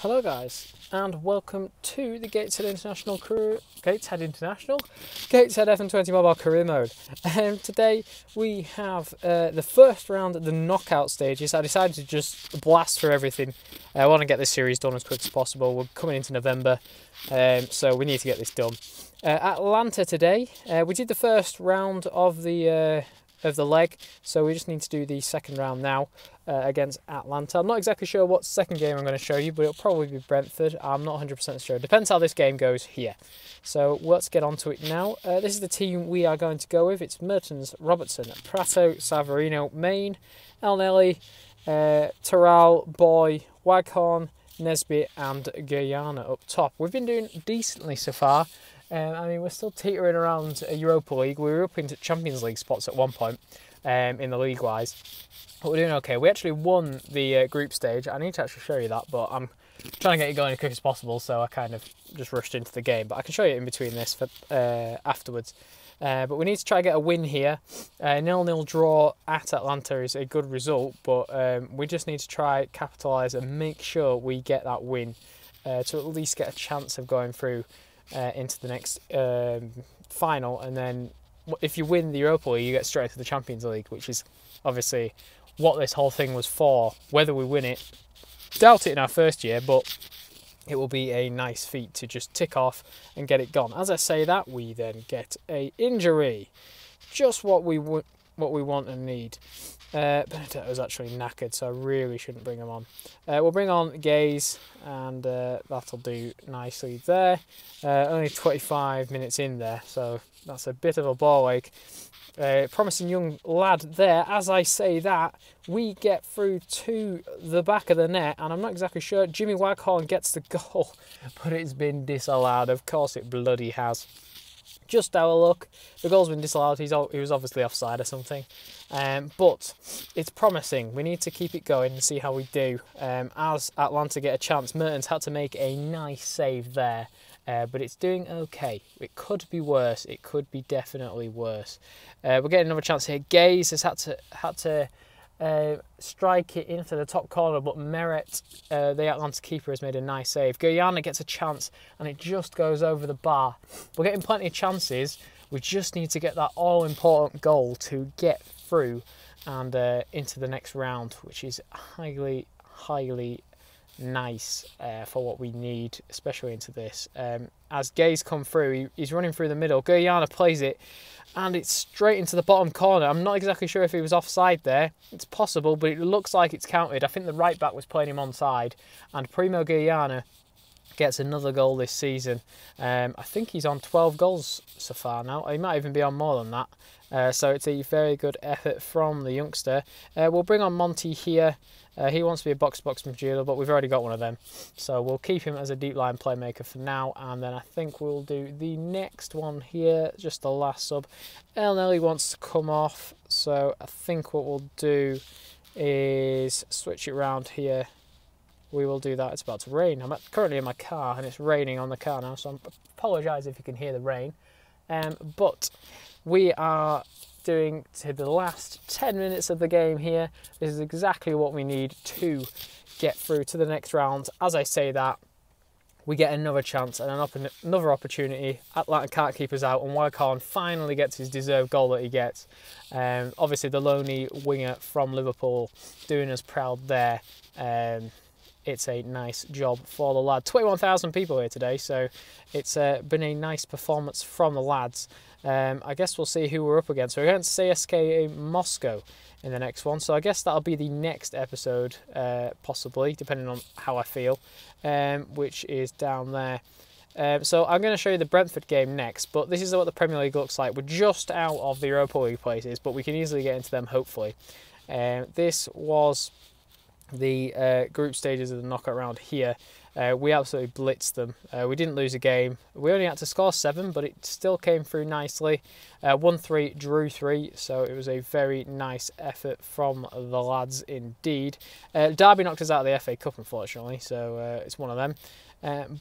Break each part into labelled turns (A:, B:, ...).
A: Hello guys and welcome to the Gateshead International Career Gateshead International Gateshead F Twenty Mobile Career Mode. And today we have uh, the first round of the knockout stages. I decided to just blast through everything. I want to get this series done as quick as possible. We're coming into November, um, so we need to get this done. Uh, Atlanta today. Uh, we did the first round of the uh, of the leg. So we just need to do the second round now uh, against Atlanta. I'm not exactly sure what second game I'm going to show you, but it'll probably be Brentford. I'm not 100% sure. Depends how this game goes here. So let's get on to it now. Uh, this is the team we are going to go with. It's Mertens, Robertson, Prato, Savarino, Main, Elneny, uh, Terral, Boy, Waghorn, Nesbitt and Guyana up top. We've been doing decently so far. Um, I mean, we're still teetering around Europa League. We were up into Champions League spots at one point um, in the league wise. But we're doing okay. We actually won the uh, group stage. I need to actually show you that, but I'm trying to get it going as quick as possible, so I kind of just rushed into the game. But I can show you in between this for uh, afterwards. Uh, but we need to try to get a win here. Uh, nil-nil draw at Atlanta is a good result, but um, we just need to try capitalise and make sure we get that win uh, to at least get a chance of going through uh, into the next um, final, and then if you win the Europa League, you get straight to the Champions League, which is obviously what this whole thing was for. Whether we win it, doubt it in our first year, but it will be a nice feat to just tick off and get it gone. As I say that, we then get a injury, just what we what we want and need. Uh, Benedetto's actually knackered, so I really shouldn't bring him on. Uh, we'll bring on Gaze, and uh, that'll do nicely there. Uh, only 25 minutes in there, so that's a bit of a ball ache. Uh, promising young lad there. As I say that, we get through to the back of the net, and I'm not exactly sure. Jimmy Waghorn gets the goal, but it's been disallowed. Of course, it bloody has just our luck. The goal's been disallowed. He's he was obviously offside or something. Um, but it's promising. We need to keep it going and see how we do. Um, as Atlanta get a chance, Mertens had to make a nice save there. Uh, but it's doing okay. It could be worse. It could be definitely worse. Uh, we're getting another chance here. Gaze has had to had to uh, strike it into the top corner, but Meret, uh, the Atlanta keeper, has made a nice save. Guyana gets a chance and it just goes over the bar. We're getting plenty of chances. We just need to get that all important goal to get through and uh, into the next round, which is highly, highly nice uh, for what we need, especially into this. Um, as Gaze come through, he, he's running through the middle. Guyana plays it and it's straight into the bottom corner. I'm not exactly sure if he was offside there. It's possible, but it looks like it's counted. I think the right back was playing him onside, and Primo Guyana gets another goal this season. Um, I think he's on 12 goals so far now. He might even be on more than that. Uh, so it's a very good effort from the youngster. Uh, we'll bring on Monty here. Uh, he wants to be a box-box midfielder, but we've already got one of them. So we'll keep him as a deep line playmaker for now, and then I think we'll do the next one here, just the last sub. Elneny wants to come off, so I think what we'll do is switch it around here. We will do that. It's about to rain. I'm currently in my car, and it's raining on the car now, so I apologise if you can hear the rain. Um, but we are doing to the last 10 minutes of the game here. This is exactly what we need to get through to the next round. As I say that, we get another chance and an op another opportunity. Atlanta can't keep us out, and Waghorn finally gets his deserved goal that he gets. Um, obviously, the lonely winger from Liverpool doing us proud there. Um, it's a nice job for the lad. 21,000 people here today, so it's uh, been a nice performance from the lads. Um, I guess we'll see who we're up against. We're against CSKA Moscow in the next one, so I guess that'll be the next episode, uh, possibly, depending on how I feel, um, which is down there. Um, so I'm going to show you the Brentford game next, but this is what the Premier League looks like. We're just out of the Europa League places, but we can easily get into them, hopefully. Um, this was the uh, group stages of the knockout round here. Uh, we absolutely blitzed them. Uh, we didn't lose a game. We only had to score seven, but it still came through nicely. Uh, 1 3, drew 3, so it was a very nice effort from the lads indeed. Uh, Derby knocked us out of the FA Cup, unfortunately, so uh, it's one of them.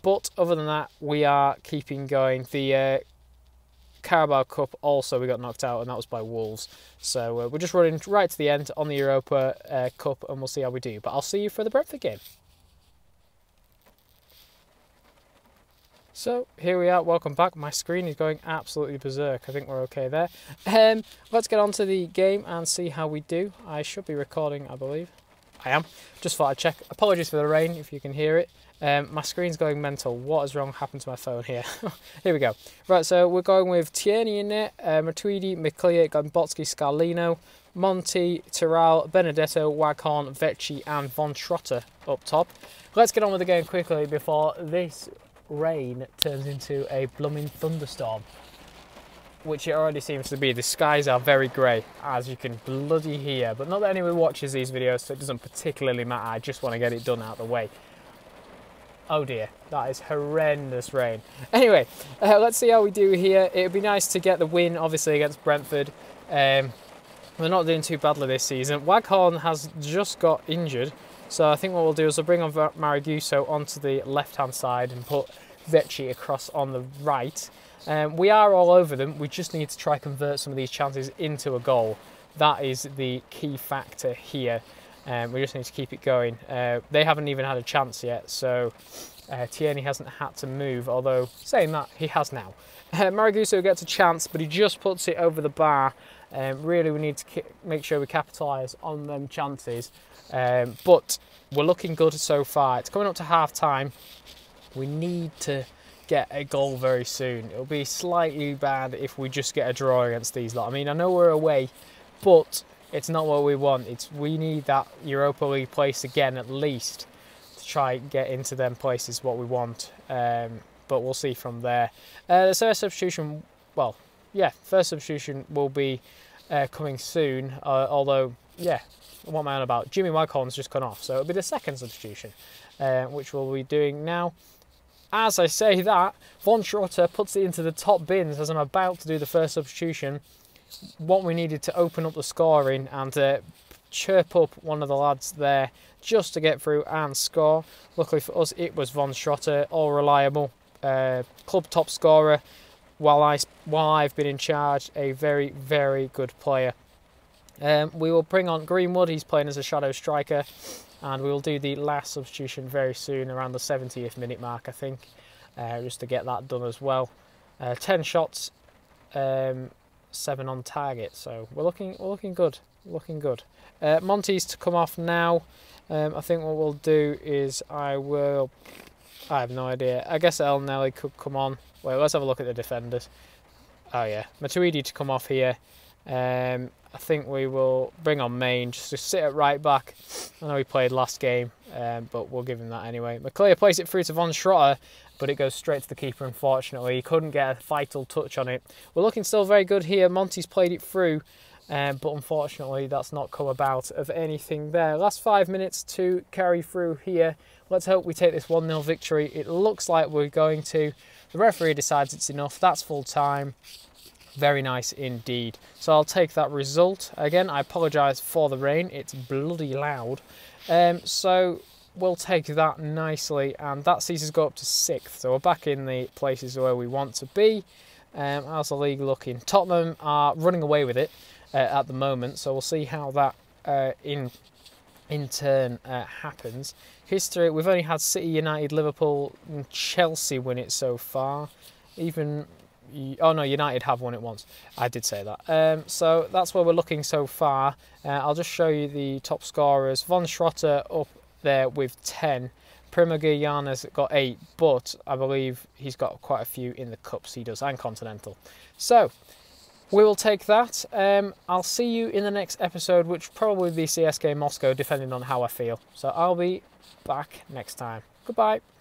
A: But other than that, we are keeping going. The Carabao Cup also we got knocked out, and that was by Wolves. So uh, we're just running right to the end on the Europa uh, Cup, and we'll see how we do. But I'll see you for the Brentford game. So here we are, welcome back. My screen is going absolutely berserk. I think we're okay there. Um, let's get on to the game and see how we do. I should be recording, I believe. I am. Just thought I'd check. Apologies for the rain if you can hear it. Um, my screen's going mental. What has wrong happened to my phone here? here we go. Right, so we're going with Tierney in it, uh, Matuidi, McClear, Gombotsky, Scarlino, Monti, Terral, Benedetto, Waghorn, Vecchi and Von Schrotter up top. Let's get on with the game quickly before this rain turns into a blooming thunderstorm. Which it already seems to be. The skies are very grey, as you can bloody hear. But not that anyone watches these videos, so it doesn't particularly matter. I just want to get it done out of the way. Oh dear, that is horrendous rain. Anyway, uh, let's see how we do here. It would be nice to get the win, obviously, against Brentford. Um, we're not doing too badly this season. Waghorn has just got injured, so I think what we'll do is we'll bring on Maraguso onto the left-hand side and put Vecchi across on the right. Um, we are all over them. We just need to try convert some of these chances into a goal. That is the key factor here. Um, we just need to keep it going. Uh, they haven't even had a chance yet, so uh, Tierney hasn't had to move, although saying that, he has now. Uh, Maraguso gets a chance, but he just puts it over the bar. Um, really, we need to make sure we capitalise on them chances. Um, but we're looking good so far. It's coming up to half time. We need to get a goal very soon. It'll be slightly bad if we just get a draw against these lot. I mean, I know we're away, but it's not what we want. It's we need that Europa League place again at least to try and get into them places what we want. Um, but we'll see from there. Uh, the first substitution, well, yeah, first substitution will be uh, coming soon. Uh, although, yeah, what am I on about? Jimmy Waghorn's just gone off, so it'll be the second substitution, uh, which we'll be doing now. As I say that, Von Schrotter puts it into the top bins as I'm about to do the first substitution. What we needed to open up the scoring and to chirp up one of the lads there just to get through and score. Luckily for us, it was Von Schrotter, all reliable, uh, club top scorer. While I while I've been in charge, a very very good player. Um, we will bring on Greenwood. He's playing as a shadow striker and we will do the last substitution very soon around the 70th minute mark I think uh, just to get that done as well uh, 10 shots um, 7 on target so we're looking we're looking good looking good. Uh, Monty's to come off now. Um, I think what we'll do is I will I have no idea. I guess Elneny could come on. Wait let's have a look at the defenders. Oh yeah. Matuidi to come off here. Um, I think we will bring on Main just to sit at right back. I know he played last game, um, but we'll give him that anyway. McClear plays it through to Von Schrotter, but it goes straight to the keeper, unfortunately. He couldn't get a vital touch on it. We're looking still very good here. Monty's played it through, um, but unfortunately that's not come about of anything there. Last five minutes to carry through here. Let's hope we take this 1-0 victory. It looks like we're going to. The referee decides it's enough. That's full time. Very nice indeed. So I'll take that result. Again, I apologise for the rain. It's bloody loud. Um, so we'll take that nicely. And that sees us go up to sixth. So we're back in the places where we want to be. Um, how's the league looking? Tottenham are running away with it uh, at the moment. So we'll see how that uh, in in turn uh, happens. History, we've only had City, United, Liverpool and Chelsea win it so far. Even oh no, United have won it once. I did say that. Um, so that's where we're looking so far. Uh, I'll just show you the top scorers. Von Schrotter up there with 10. Primoguyana's got 8, but I believe he's got quite a few in the Cups he does, and Continental. So, we will take that. Um, I'll see you in the next episode, which probably be CSK Moscow, depending on how I feel. So I'll be back next time. Goodbye.